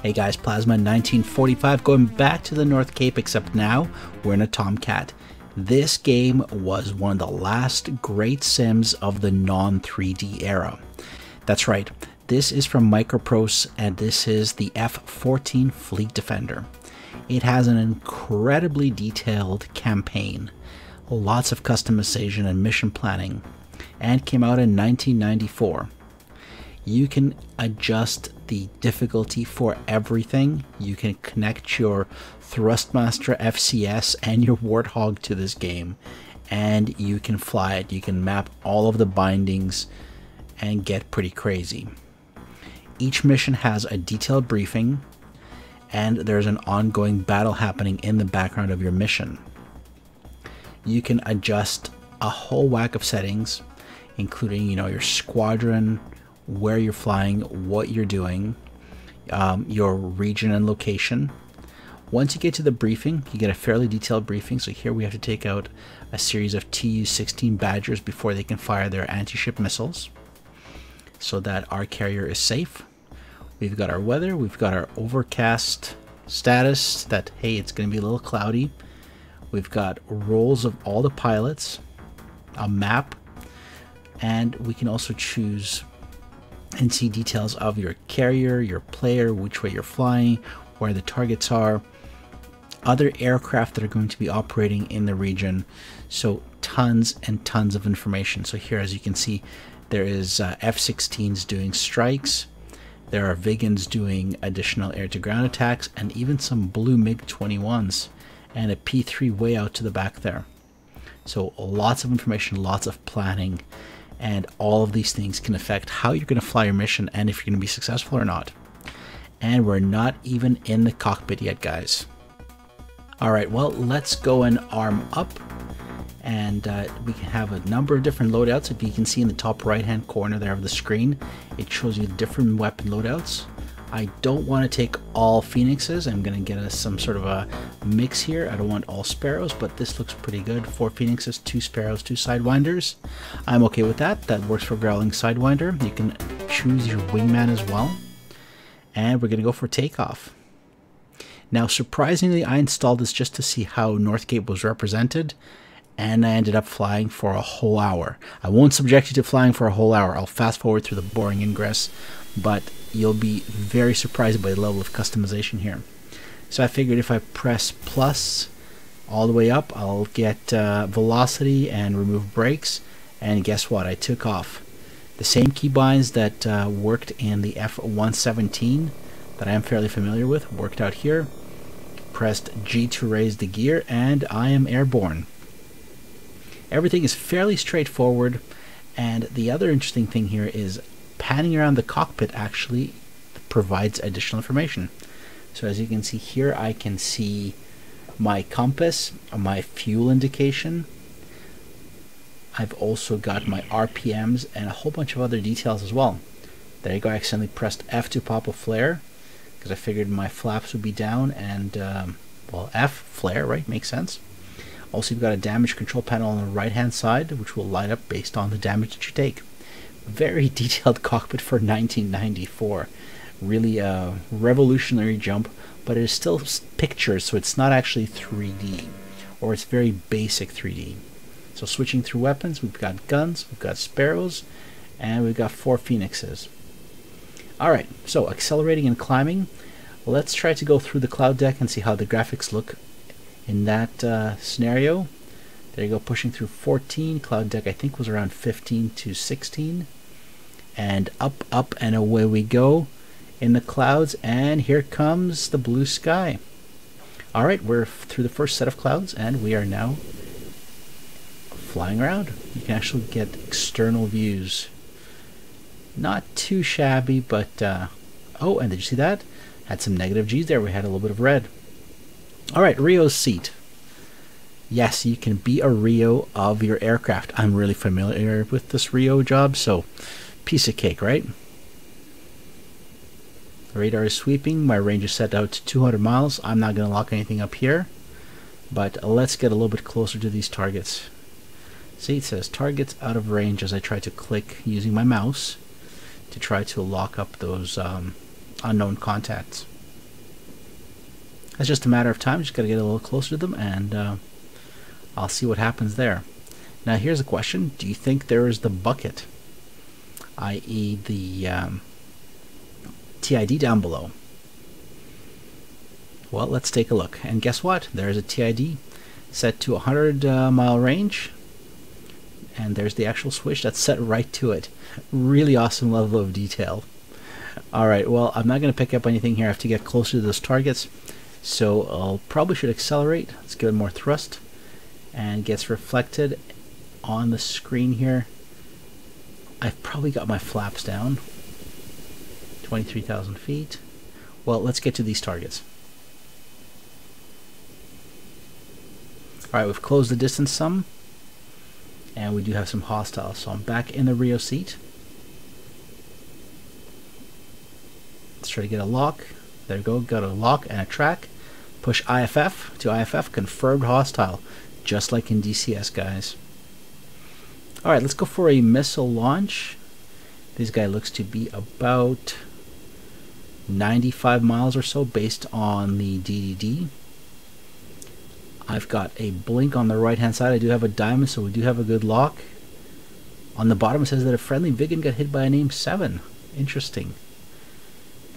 Hey guys, Plazma 1945 going back to the North Cape, except now we're in a Tomcat. This game was one of the last great sims of the non 3D era. That's right, this is from Microprose and this is the F 14 Fleet Defender. It has an incredibly detailed campaign, lots of customization and mission planning, and came out in 1994 you can adjust the difficulty for everything. You can connect your Thrustmaster FCS and your Warthog to this game, and you can fly it. You can map all of the bindings and get pretty crazy. Each mission has a detailed briefing, and there's an ongoing battle happening in the background of your mission. You can adjust a whole whack of settings, including you know your squadron, where you're flying, what you're doing, um, your region and location. Once you get to the briefing, you get a fairly detailed briefing. So here we have to take out a series of Tu-16 Badgers before they can fire their anti-ship missiles so that our carrier is safe. We've got our weather, we've got our overcast status that, hey, it's going to be a little cloudy. We've got roles of all the pilots, a map, and we can also choose and see details of your carrier, your player, which way you're flying, where the targets are, other aircraft that are going to be operating in the region. So tons and tons of information. So here, as you can see, there is uh, F-16s doing strikes. There are Viggens doing additional air-to-ground attacks, and even some blue MiG-21s, and a P-3 way out to the back there. So lots of information, lots of planning, and all of these things can affect how you're going to fly your mission and if you're going to be successful or not. And we're not even in the cockpit yet, guys. All right, well, let's go and arm up. And uh, we can have a number of different loadouts. If you can see in the top right hand corner there of the screen, it shows you different weapon loadouts. I don't want to take all phoenixes. I'm going to get us some sort of a mix here. I don't want all sparrows, but this looks pretty good. Four phoenixes, two sparrows, two sidewinders. I'm okay with that. That works for growling sidewinder. You can choose your wingman as well. And we're going to go for takeoff. Now, surprisingly, I installed this just to see how North Cape was represented, and I ended up flying for a whole hour. I won't subject you to flying for a whole hour. I'll fast forward through the boring ingress, but you'll be very surprised by the level of customization here. So I figured if I press plus all the way up, I'll get uh, velocity and remove brakes. And guess what? I took off. The same keybinds that uh, worked in the F117 that I am fairly familiar with worked out here. Pressed G to raise the gear, and I am airborne. Everything is fairly straightforward. And the other interesting thing here is panning around the cockpit actually provides additional information. So as you can see here, I can see my compass, my fuel indication. I've also got my RPMs and a whole bunch of other details as well. There you go, I accidentally pressed F to pop a flare because I figured my flaps would be down and, um, well, F, flare, right? Makes sense. Also, you've got a damage control panel on the right hand side, which will light up based on the damage that you take very detailed cockpit for 1994. Really a revolutionary jump, but it is still pictures, so it's not actually 3D, or it's very basic 3D. So switching through weapons, we've got guns, we've got sparrows, and we've got four phoenixes. Alright, so accelerating and climbing. Let's try to go through the cloud deck and see how the graphics look in that uh, scenario. There you go, pushing through 14. Cloud deck, I think, was around 15 to 16 and up, up, and away we go in the clouds, and here comes the blue sky. All right, we're through the first set of clouds, and we are now flying around. You can actually get external views. Not too shabby, but uh, oh, and did you see that? Had some negative G's there. We had a little bit of red. All right, Rio's seat. Yes, you can be a Rio of your aircraft. I'm really familiar with this Rio job, so Piece of cake, right? The radar is sweeping. My range is set out to 200 miles. I'm not going to lock anything up here. But let's get a little bit closer to these targets. See, it says targets out of range as I try to click using my mouse to try to lock up those um, unknown contacts. That's just a matter of time. Just got to get a little closer to them, and uh, I'll see what happens there. Now, here's a question: Do you think there is the bucket, i.e., the um, TID down below? Well, let's take a look. And guess what? There's a TID set to 100 uh, mile range. And there's the actual switch that's set right to it. Really awesome level of detail. Alright, well, I'm not going to pick up anything here. I have to get closer to those targets. So I'll probably should accelerate. Let's give it more thrust. And gets reflected on the screen here. I've probably got my flaps down. 23,000 feet. Well, let's get to these targets. Alright, we've closed the distance some. And we do have some hostiles. So I'm back in the Rio seat. Let's try to get a lock. There we go. Got a lock and a track. Push IFF to IFF. Confirmed hostile. Just like in DCS, guys. Alright, let's go for a missile launch. This guy looks to be about 95 miles or so based on the DDD. I've got a blink on the right hand side. I do have a diamond, so we do have a good lock. On the bottom it says that a friendly Viggen got hit by a AIM-7. Interesting.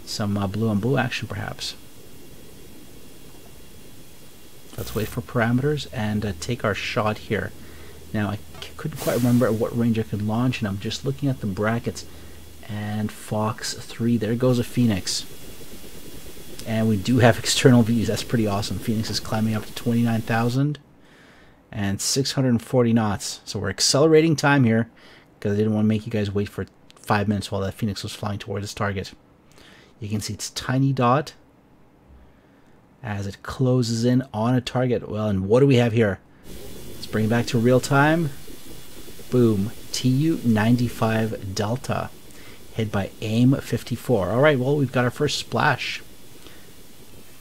Some uh, blue on blue action perhaps. Let's wait for parameters and uh, take our shot here. Now I couldn't quite remember at what range I could launch and I'm just looking at the brackets and Fox 3, there goes a Phoenix. And we do have external views. That's pretty awesome. Phoenix is climbing up to 29,000 and 640 knots. So we're accelerating time here because I didn't want to make you guys wait for five minutes while that Phoenix was flying towards its target. You can see its tiny dot as it closes in on a target. Well, and what do we have here? Bring it back to real time. Boom. TU-95 Delta. Hit by AIM-54. All right, well, we've got our first splash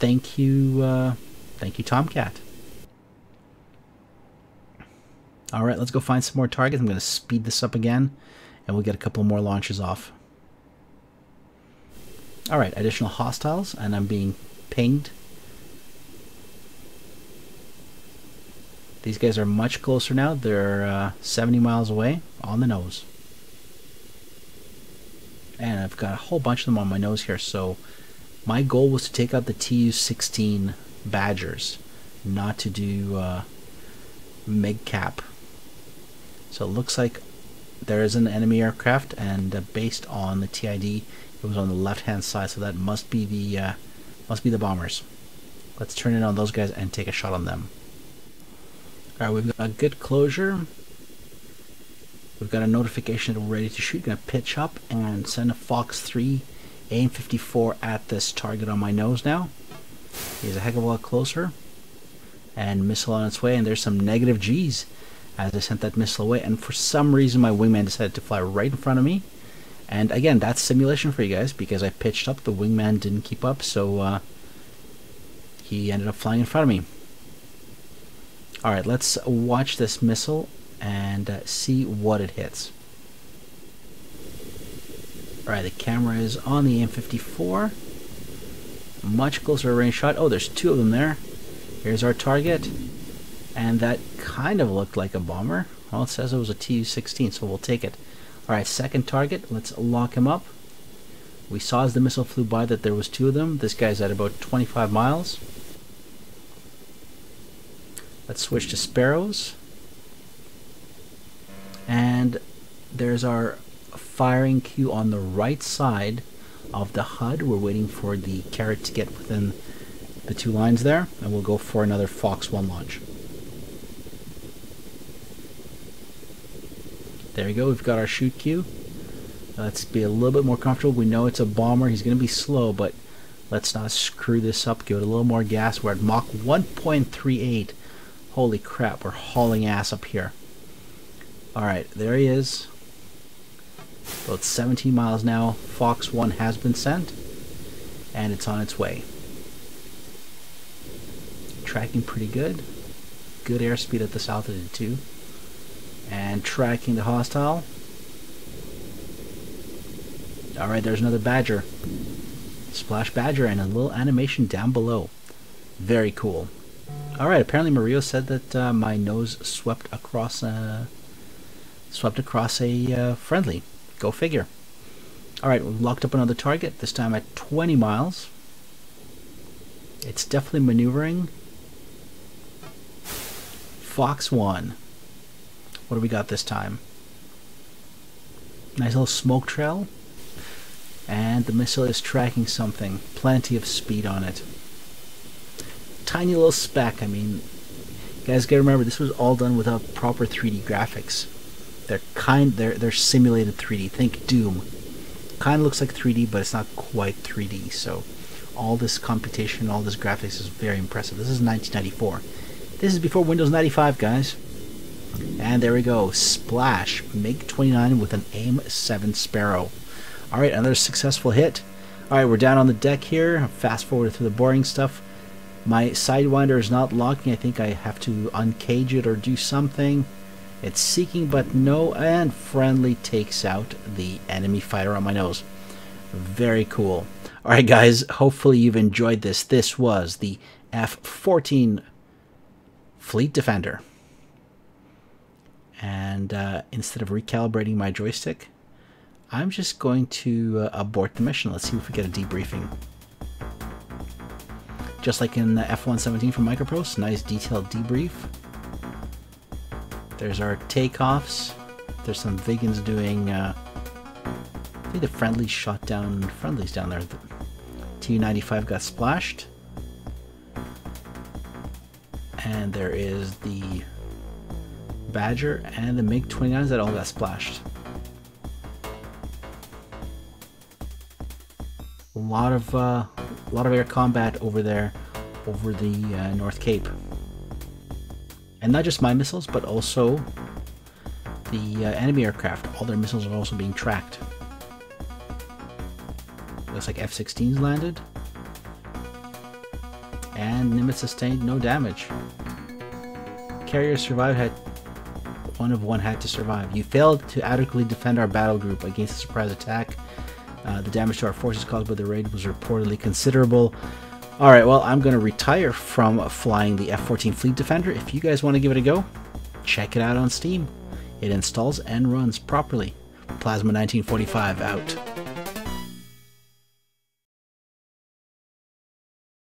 thank you, uh, thank you, Tomcat. All right, let's go find some more targets. I'm going to speed this up again, and we'll get a couple more launches off. All right, additional hostiles, and I'm being pinged. These guys are much closer now. They're uh, 70 miles away on the nose. And I've got a whole bunch of them on my nose here, so my goal was to take out the Tu-16 Badgers, not to do uh, MiG-Cap. So it looks like there is an enemy aircraft, and uh, based on the TID, it was on the left-hand side, so that must be the uh, must be the bombers. Let's turn it on those guys and take a shot on them. All right, we've got a good closure. We've got a notification that we're ready to shoot. Gonna pitch up and send a Fox 3 aim 54 at this target on my nose now. He's a heck of a lot closer. And missile on its way, and there's some negative G's as I sent that missile away. And for some reason, my wingman decided to fly right in front of me. And again, that's simulation for you guys because I pitched up, the wingman didn't keep up, so uh, he ended up flying in front of me. Alright, let's watch this missile and uh, see what it hits. Alright, the camera is on the AIM-54. Much closer range shot. Oh, there's two of them there. Here's our target. And that kind of looked like a bomber. Well, it says it was a Tu-16, so we'll take it. Alright, second target. Let's lock him up. We saw as the missile flew by that there was two of them. This guy's at about 25 miles. Let's switch to Sparrows. And there's our firing cue on the right side of the HUD. We're waiting for the carrot to get within the two lines there, and we'll go for another Fox 1 launch. There we go, we've got our shoot cue. Let's be a little bit more comfortable. We know it's a bomber, he's going to be slow, but let's not screw this up. Give it a little more gas. We're at Mach 1.38. Holy crap, we're hauling ass up here. Alright, there he is. About 17 miles now, Fox 1 has been sent, and it's on its way. Tracking pretty good. Good airspeed at this altitude too. And tracking the hostile. Alright, there's another Badger. Splash Badger and a little animation down below. Very cool. All right. Apparently, my RIO said that uh, my nose swept across a swept across a uh, friendly. Go figure. All right, locked up another target. This time at 20 miles. It's definitely maneuvering. Fox one. What do we got this time? Nice little smoke trail. And the missile is tracking something. Plenty of speed on it. Tiny little speck. I mean, guys gotta remember this was all done without proper 3D graphics. They're kind. They're they're simulated 3D. Think Doom. Kind of looks like 3D, but it's not quite 3D. So all this computation, all this graphics is very impressive. This is 1994. This is before Windows 95, guys. And there we go. Splash. MiG-29 with an AIM-7 Sparrow. Alright, another successful hit. Alright, we're down on the deck here. Fast forward through the boring stuff. My Sidewinder is not locking. I think I have to uncage it or do something. It's seeking, but no, and friendly takes out the enemy fighter on my nose. Very cool. Alright guys, hopefully you've enjoyed this. This was the F-14 Fleet Defender. And uh, instead of recalibrating my joystick, I'm just going to uh, abort the mission. Let's see if we get a debriefing. Just like in the F-117 from Microprose, nice detailed debrief. There's our takeoffs. There's some Viggens doing, uh, I think the friendlies shot down friendlies down there. The Tu-95 got splashed. And there is the Badger and the MiG-29s that all got splashed. Lot of, uh, a lot of air combat over there, over the uh, North Cape. And not just my missiles, but also the uh, enemy aircraft. All their missiles are also being tracked. Looks like F-16s landed. And Nimitz sustained no damage. Carrier survived had one of one had to survive. You failed to adequately defend our battle group against a surprise attack. Uh, the damage to our forces caused by the raid was reportedly considerable. Alright, well, I'm going to retire from flying the F-14 Fleet Defender. If you guys want to give it a go, check it out on Steam. It installs and runs properly. Plazma 1945 out.